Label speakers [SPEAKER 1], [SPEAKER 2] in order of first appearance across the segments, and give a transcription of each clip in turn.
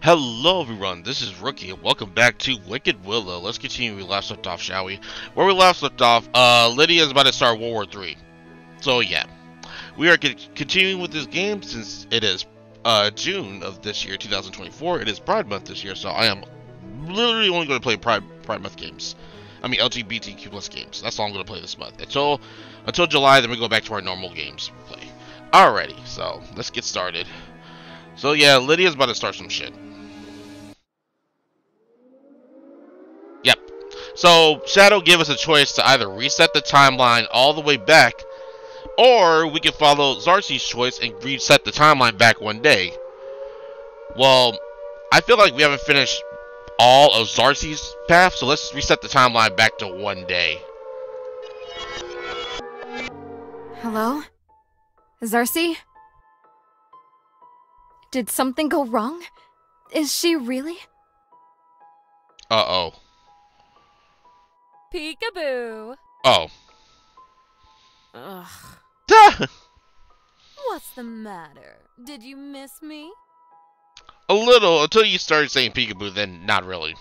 [SPEAKER 1] Hello everyone, this is Rookie and welcome back to Wicked Willow. Let's continue where we last left off, shall we? Where we last left off, uh, Lydia is about to start World War 3. So yeah, we are continuing with this game since it is uh, June of this year, 2024. It is Pride Month this year, so I am literally only going to play Pride, Pride Month games. I mean LGBTQ plus games. That's all I'm going to play this month. Until, until July, then we go back to our normal games play. Alrighty, so let's get started. So yeah, Lydia's about to start some shit. So Shadow gave us a choice to either reset the timeline all the way back, or we can follow Xarsi's choice and reset the timeline back one day. Well, I feel like we haven't finished all of Xarsi's path, so let's reset the timeline back to one day.
[SPEAKER 2] Hello? Xarsi? Did something go wrong? Is she really?
[SPEAKER 1] Uh-oh.
[SPEAKER 3] Peekaboo.
[SPEAKER 1] Oh.
[SPEAKER 3] Ugh. What's the matter? Did you miss me?
[SPEAKER 1] A little, until you started saying peekaboo, then not really.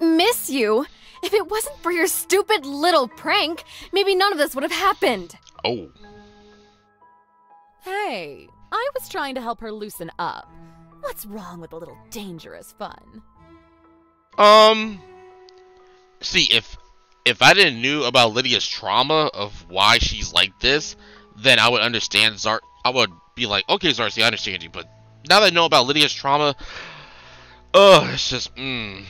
[SPEAKER 2] Miss you? If it wasn't for your stupid little prank, maybe none of this would have happened.
[SPEAKER 1] Oh.
[SPEAKER 3] Hey, I was trying to help her loosen up. What's wrong with a little dangerous fun?
[SPEAKER 1] Um, see, if if I didn't knew about Lydia's trauma of why she's like this, then I would understand Zar. I would be like, okay, Xarsi, I understand you. But now that I know about Lydia's trauma, ugh, it's just, mm.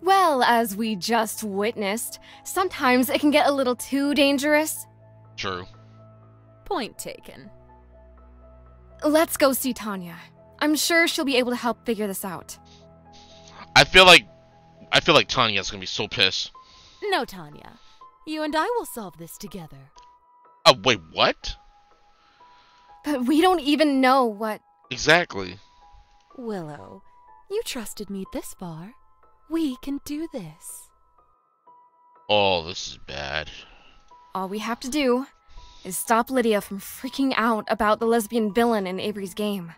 [SPEAKER 2] Well, as we just witnessed, sometimes it can get a little too dangerous.
[SPEAKER 1] True.
[SPEAKER 3] Point taken.
[SPEAKER 2] Let's go see Tanya. I'm sure she'll be able to help figure this out.
[SPEAKER 1] I feel like I feel like Tanya's gonna be so pissed.
[SPEAKER 3] No, Tanya. You and I will solve this together.
[SPEAKER 1] Oh, wait, what?
[SPEAKER 2] But we don't even know what.
[SPEAKER 1] Exactly.
[SPEAKER 3] Willow, you trusted me this far. We can do this.
[SPEAKER 1] Oh, this is bad.
[SPEAKER 2] All we have to do is stop Lydia from freaking out about the lesbian villain in Avery's game.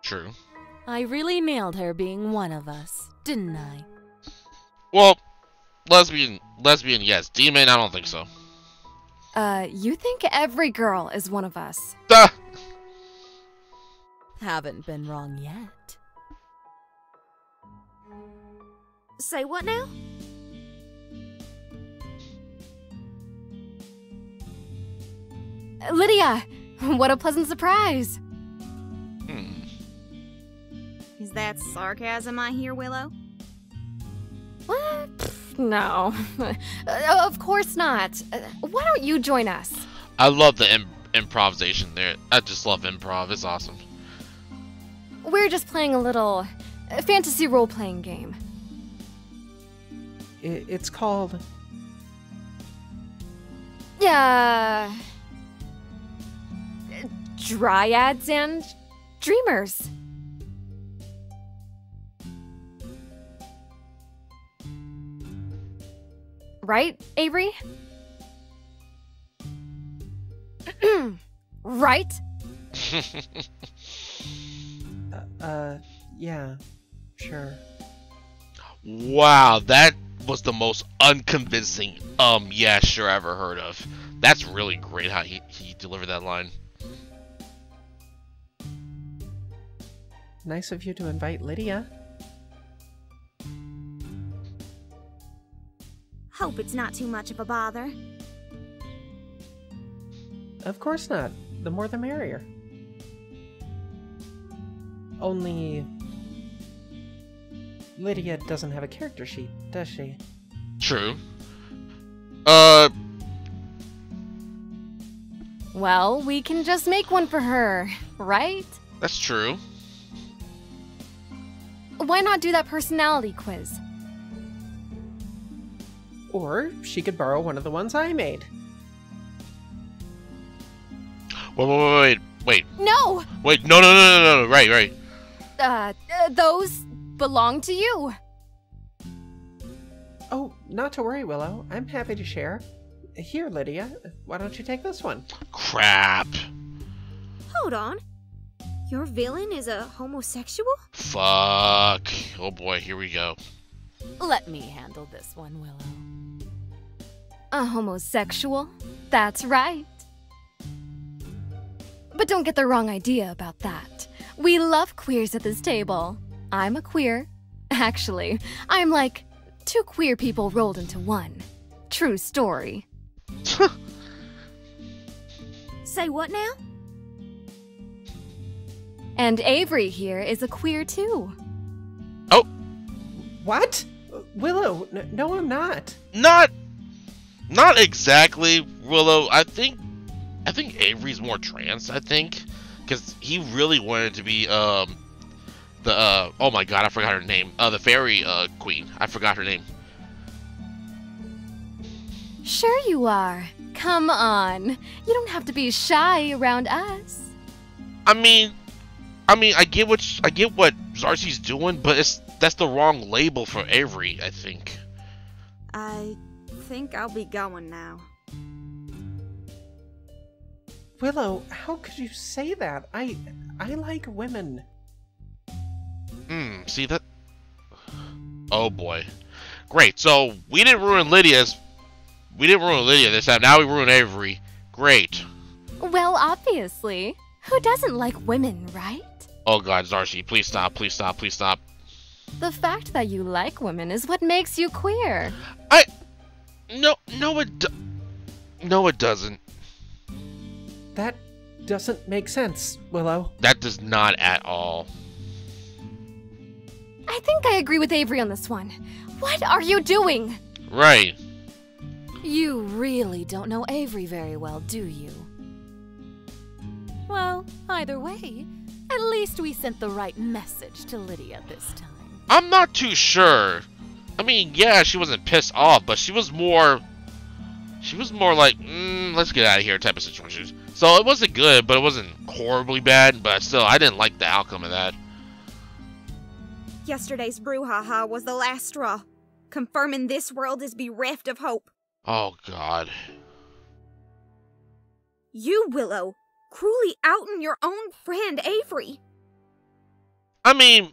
[SPEAKER 1] True.
[SPEAKER 3] I really nailed her being one of us, didn't I?
[SPEAKER 1] Well, lesbian, lesbian, yes. Demon, I don't think so.
[SPEAKER 2] Uh, you think every girl is one of us?
[SPEAKER 1] Duh.
[SPEAKER 3] Haven't been wrong yet.
[SPEAKER 4] Say what now?
[SPEAKER 2] Lydia! What a pleasant surprise!
[SPEAKER 4] Is that sarcasm I hear, Willow?
[SPEAKER 2] What? No. Of course not. Uh, why don't you join us?
[SPEAKER 1] I love the Im improvisation there. I just love improv. It's awesome.
[SPEAKER 2] We're just playing a little uh, fantasy role playing game.
[SPEAKER 5] It's called.
[SPEAKER 2] Yeah. Dryads and Dreamers. Right, Avery? right?
[SPEAKER 5] uh, uh, yeah, sure.
[SPEAKER 1] Wow, that was the most unconvincing um yeah sure I ever heard of. That's really great how he, he delivered that line.
[SPEAKER 5] Nice of you to invite Lydia.
[SPEAKER 4] Hope it's not too much of a bother.
[SPEAKER 5] Of course not. The more the merrier. Only... Lydia doesn't have a character sheet, does she?
[SPEAKER 1] True. Uh...
[SPEAKER 2] Well, we can just make one for her, right?
[SPEAKER 1] That's true.
[SPEAKER 2] Why not do that personality quiz?
[SPEAKER 5] Or she could borrow one of the ones I made.
[SPEAKER 1] Wait, wait, wait, wait. wait.
[SPEAKER 2] No!
[SPEAKER 1] Wait, no, no, no, no, no, right, right.
[SPEAKER 2] Uh, uh, those belong to you.
[SPEAKER 5] Oh, not to worry, Willow. I'm happy to share. Here, Lydia, why don't you take this one?
[SPEAKER 1] Crap.
[SPEAKER 4] Hold on. Your villain is a homosexual?
[SPEAKER 1] Fuck. Oh boy, here we go.
[SPEAKER 3] Let me handle this one, Willow.
[SPEAKER 2] A homosexual? That's right. But don't get the wrong idea about that. We love queers at this table. I'm a queer. Actually, I'm like two queer people rolled into one. True story.
[SPEAKER 4] Say what now?
[SPEAKER 2] And Avery here is a queer too. Oh.
[SPEAKER 5] What? Willow, n- no, I'm not.
[SPEAKER 1] Not, not exactly Willow. I think, I think Avery's more trans. I think, because he really wanted to be um, the uh, oh my god, I forgot her name. Uh, the fairy uh queen. I forgot her name.
[SPEAKER 2] Sure you are. Come on. You don't have to be shy around us.
[SPEAKER 1] I mean, I mean, I get what I get what Xarsi's doing, but it's that's the wrong label for Avery. I think.
[SPEAKER 4] I think I'll be going now.
[SPEAKER 5] Willow, how could you say that? I I like women.
[SPEAKER 1] Hmm. See that? Oh boy. Great. So we didn't ruin Lydia's. We didn't ruin Lydia this time. Now we ruin Avery. Great.
[SPEAKER 2] Well, obviously. Who doesn't like women, right?
[SPEAKER 1] Oh god, Xarsi, please stop, please stop, please stop.
[SPEAKER 2] The fact that you like women is what makes you queer.
[SPEAKER 1] I. No, no, it. Do- no, it doesn't.
[SPEAKER 5] That doesn't make sense, Willow.
[SPEAKER 1] That does not at all.
[SPEAKER 2] I think I agree with Avery on this one. What are you doing?
[SPEAKER 1] Right.
[SPEAKER 3] You really don't know Avery very well, do you? Well, either way, at least we sent the right message to Lydia this time.
[SPEAKER 1] I'm not too sure. I mean, yeah, she wasn't pissed off, but she was more. She was more like, mm, let's get out of here type of situation. So it wasn't good, but it wasn't horribly bad. But still, I didn't like the outcome of that.
[SPEAKER 4] Yesterday's brouhaha was the last straw, confirming this world is bereft of hope.
[SPEAKER 1] Oh God.
[SPEAKER 4] You, Willow, cruelly outing your own friend Avery.
[SPEAKER 1] I mean,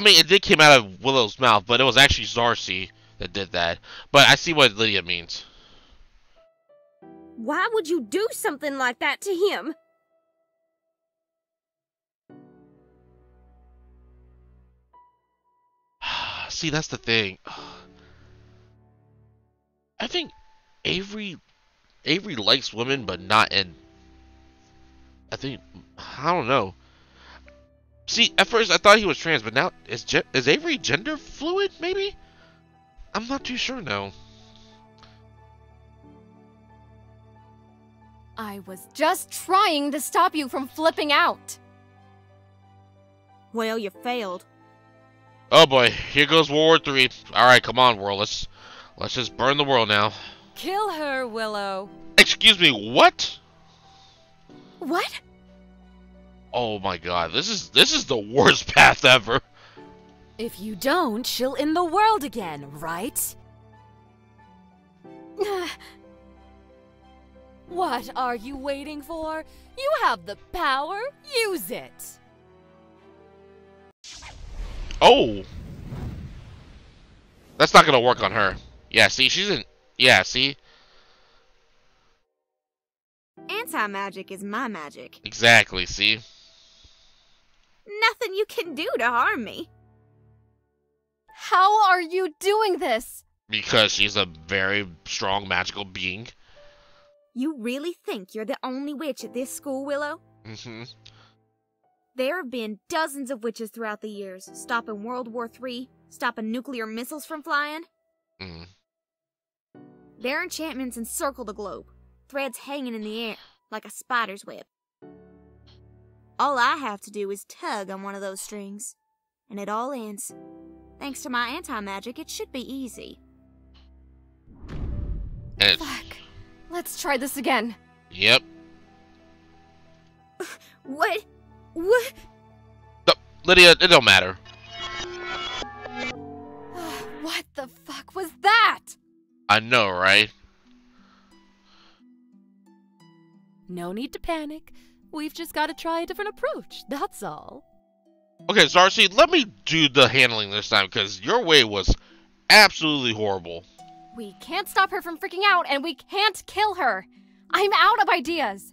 [SPEAKER 1] I mean, it did came out of Willow's mouth, but it was actually Xarsi that did that. But I see what Lydia means.
[SPEAKER 4] Why would you do something like that to him?
[SPEAKER 1] see, that's the thing. I think Avery, Avery likes women, but not in. I think I don't know. See, at first I thought he was trans, but now is ge- is Avery gender fluid? Maybe. I'm not too sure now.
[SPEAKER 2] I was just trying to stop you from flipping out.
[SPEAKER 4] Well, you failed.
[SPEAKER 1] Oh boy, here goes World War Three. All right, come on, world. Let's let's just burn the world now.
[SPEAKER 3] Kill her, Willow.
[SPEAKER 1] Excuse me, what?
[SPEAKER 2] What?
[SPEAKER 1] Oh my god, this is this is the worst path ever.
[SPEAKER 3] If you don't, she'll end the world again, right? What are you waiting for? You have the power. Use it.
[SPEAKER 1] Oh. That's not gonna work on her. Yeah, see, she's in. Yeah, see?
[SPEAKER 4] Anti magic is my magic.
[SPEAKER 1] Exactly, see?
[SPEAKER 4] Nothing you can do to harm me.
[SPEAKER 2] How are you doing this?
[SPEAKER 1] Because she's a very strong magical being.
[SPEAKER 4] You really think you're the only witch at this school, Willow?
[SPEAKER 1] Mm-hmm.
[SPEAKER 4] There have been dozens of witches throughout the years, stopping World War III, stopping nuclear missiles from flying.
[SPEAKER 1] Mm.
[SPEAKER 4] Their enchantments encircle the globe, threads hanging in the air like a spider's web. All I have to do is tug on one of those strings, and it all ends. Thanks to my anti magic, it should be easy.
[SPEAKER 1] And,
[SPEAKER 2] Fuck. Let's try this again.
[SPEAKER 1] yep.
[SPEAKER 4] What? What?
[SPEAKER 1] No, Lydia, it don't matter.
[SPEAKER 2] what the fuck was that?
[SPEAKER 1] I know, right?
[SPEAKER 3] No need to panic. We've just got to try a different approach, that's all.
[SPEAKER 1] Okay, Xarsi, let me do the handling this time because your way was absolutely horrible.
[SPEAKER 2] We can't stop her from freaking out, and we can't kill her. I'm out of ideas.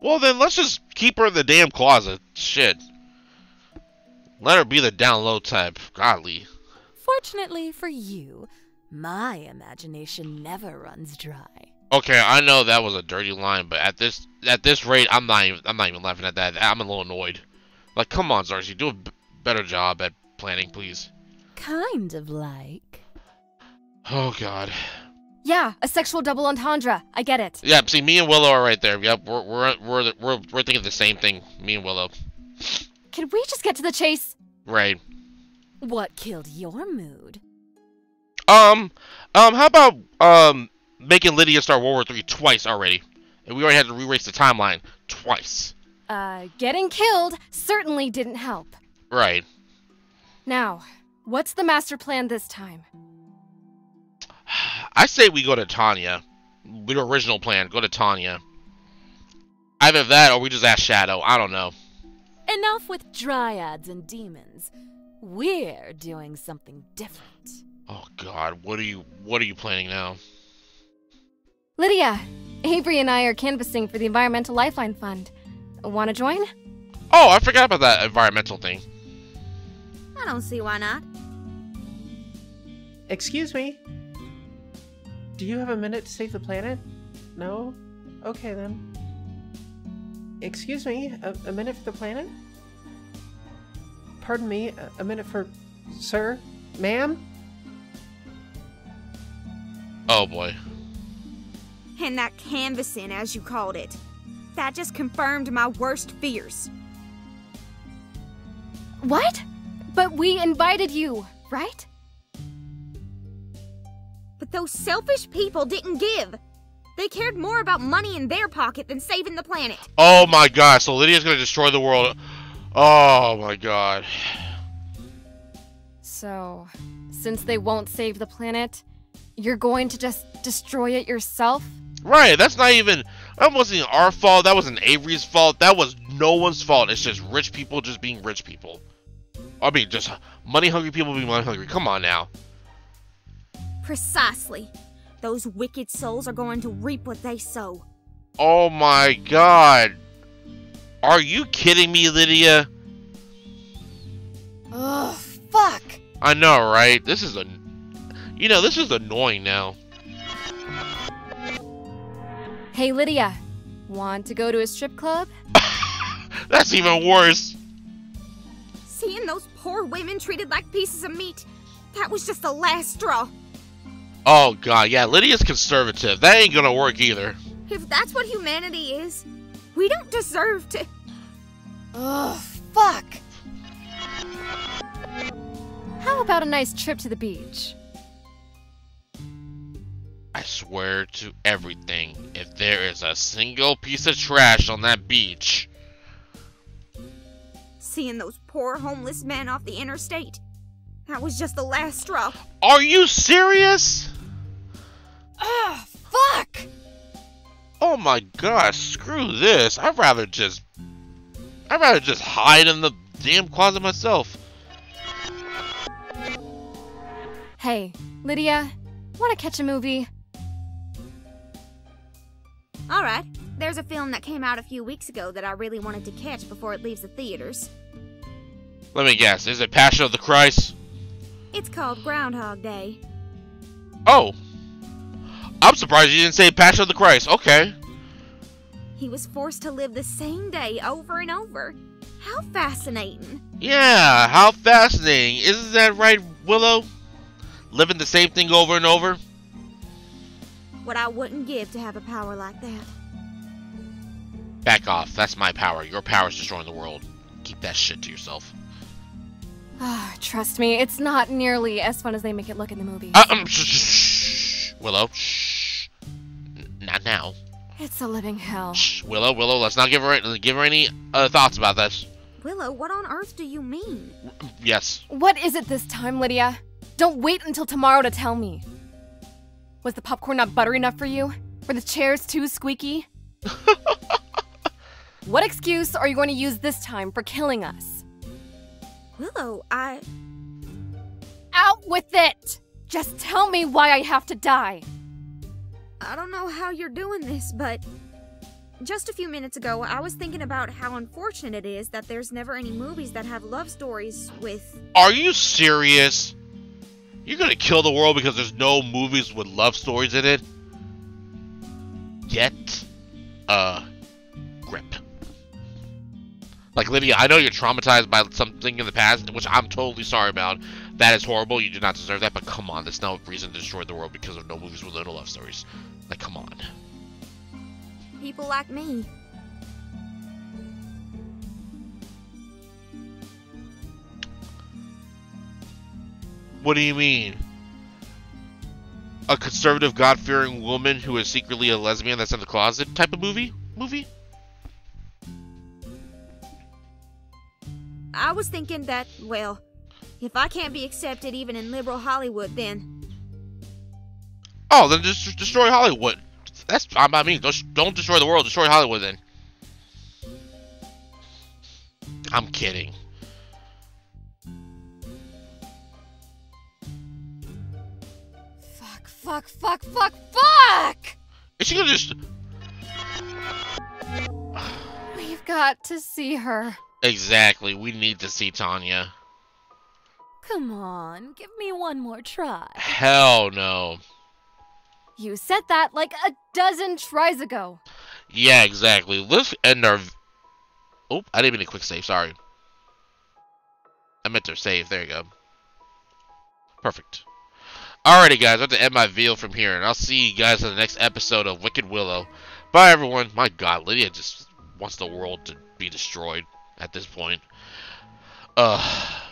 [SPEAKER 1] Well, then let's just keep her in the damn closet. Shit. Let her be the down low type. Godly.
[SPEAKER 3] Fortunately for you, my imagination never runs dry.
[SPEAKER 1] Okay, I know that was a dirty line, but at this at this rate, I'm not even I'm not even laughing at that. I'm a little annoyed. Like, come on, Xarsi, do a b- better job at planning, please.
[SPEAKER 3] Kind of like.
[SPEAKER 1] Oh God.
[SPEAKER 2] Yeah, a sexual double entendre. I get it.
[SPEAKER 1] Yep. See, me and Willow are right there. Yep. We're we're we're we're, we're thinking the same thing. Me and Willow.
[SPEAKER 2] Can we just get to the chase?
[SPEAKER 1] Right.
[SPEAKER 3] What killed your mood?
[SPEAKER 1] Um. Um. How about um making Lydia start World War Three twice already? And we already had to re-race the timeline twice.
[SPEAKER 2] Uh, getting killed certainly didn't help.
[SPEAKER 1] Right.
[SPEAKER 2] Now, what's the master plan this time?
[SPEAKER 1] I say we go to Tanya. The original plan, go to Tanya. Either that or we just ask Shadow. I don't know.
[SPEAKER 3] Enough with dryads and demons. We're doing something different.
[SPEAKER 1] Oh God, what are you what are you planning now?
[SPEAKER 2] Lydia, Avery and I are canvassing for the Environmental Lifeline Fund. Want to join?
[SPEAKER 1] Oh, I forgot about that environmental thing.
[SPEAKER 4] I don't see why not.
[SPEAKER 5] Excuse me. Do you have a minute to save the planet? No? Okay then. Excuse me, a, a minute for the planet? Pardon me, a, a minute for. Sir? Ma'am?
[SPEAKER 1] Oh boy.
[SPEAKER 4] And that canvassing, as you called it. That just confirmed my worst fears.
[SPEAKER 2] What? But we invited you, right?
[SPEAKER 4] But those selfish people didn't give. They cared more about money in their pocket than saving the planet.
[SPEAKER 1] Oh my God! So Lydia's gonna destroy the world. Oh my God.
[SPEAKER 2] So, since they won't save the planet, you're going to just destroy it yourself?
[SPEAKER 1] Right. That's not even. That wasn't even our fault. That wasn't Avery's fault. That was no one's fault. It's just rich people just being rich people. I mean, just money hungry people being money hungry. Come on now.
[SPEAKER 4] Precisely. Those wicked souls are going to reap what they sow.
[SPEAKER 1] Oh my God. Are you kidding me, Lydia?
[SPEAKER 2] Ugh, fuck!
[SPEAKER 1] I know, right? This is a. You know, this is annoying now.
[SPEAKER 2] Hey, Lydia, want to go to a strip club?
[SPEAKER 1] That's even worse.
[SPEAKER 4] Seeing those poor women treated like pieces of meat, that was just the last straw.
[SPEAKER 1] Oh god, yeah, Lydia's conservative. That ain't gonna work either.
[SPEAKER 4] If that's what humanity is, we don't deserve to.
[SPEAKER 2] Ugh, fuck! How about a nice trip to the beach?
[SPEAKER 1] I swear to everything, if there is a single piece of trash on that beach.
[SPEAKER 4] Seeing those poor homeless men off the interstate, that was just the last straw.
[SPEAKER 1] Are you serious?
[SPEAKER 2] Ugh, fuck!
[SPEAKER 1] Oh my gosh, screw this. I'd rather just. I'd rather just hide in the damn closet myself.
[SPEAKER 2] Hey, Lydia, wanna catch a movie?
[SPEAKER 4] Alright, there's a film that came out a few weeks ago that I really wanted to catch before it leaves the theaters.
[SPEAKER 1] Let me guess, is it Passion of the Christ?
[SPEAKER 4] It's called Groundhog Day.
[SPEAKER 1] Oh. I'm surprised you didn't say Passion of the Christ. Okay.
[SPEAKER 4] He was forced to live the same day over and over. How fascinating.
[SPEAKER 1] Yeah, how fascinating. Isn't that right, Willow? Living the same thing over and over?
[SPEAKER 4] What I wouldn't give to have a power like that.
[SPEAKER 1] Back off. That's my power. Your power is destroying the world. Keep that shit to yourself.
[SPEAKER 2] Ah, trust me, it's not nearly as fun as they make it look in the movies.
[SPEAKER 1] Uh, um, shh, shh, shh. Willow, shh. Not now.
[SPEAKER 2] It's a living hell.
[SPEAKER 1] Shh. Willow, Willow, let's not give her give her any uh, thoughts about this.
[SPEAKER 4] Willow, what on earth do you mean?
[SPEAKER 1] Yes.
[SPEAKER 2] What is it this time, Lydia? Don't wait until tomorrow to tell me. Was the popcorn not buttery enough for you? Were the chairs too squeaky? What excuse are you going to use this time for killing us?
[SPEAKER 4] Willow, I.
[SPEAKER 2] Out with it! Just tell me why I have to die.
[SPEAKER 4] I don't know how you're doing this, but. Just a few minutes ago, I was thinking about how unfortunate it is that there's never any movies that have love stories with.
[SPEAKER 1] Are you serious? You're gonna kill the world because there's no movies with love stories in it? Get a grip. Like Lydia, I know you're traumatized by something in the past, which I'm totally sorry about. That is horrible. You do not deserve that. But come on, that's no reason to destroy the world because of no movies with no love stories. Like, come on.
[SPEAKER 4] people like me.
[SPEAKER 1] What do you mean? A conservative, God-fearing woman who is secretly a lesbian that's in the closet type of movie? Movie?
[SPEAKER 4] I was thinking that, well, if I can't be accepted even in liberal Hollywood, then.
[SPEAKER 1] Oh, then just destroy Hollywood. That's I mean, don't don't destroy the world. Destroy Hollywood then. I'm kidding.
[SPEAKER 2] Fuck, fuck, fuck, fuck!
[SPEAKER 1] Is she gonna just
[SPEAKER 2] We've got to see her.
[SPEAKER 1] exactly? We need to see Tanya.
[SPEAKER 3] Come on, give me one more try.
[SPEAKER 1] Hell no.
[SPEAKER 2] You said that like a dozen tries ago.
[SPEAKER 1] Yeah, exactly. Let's end our. Oh, I didn't mean a quick save. Sorry. I meant to save. There you go. Perfect. Alrighty, guys. I have to end my video from here, and I'll see you guys in the next episode of Wicked Willow. Bye, everyone. My God, Lydia just wants the world to be destroyed at this point. Ugh.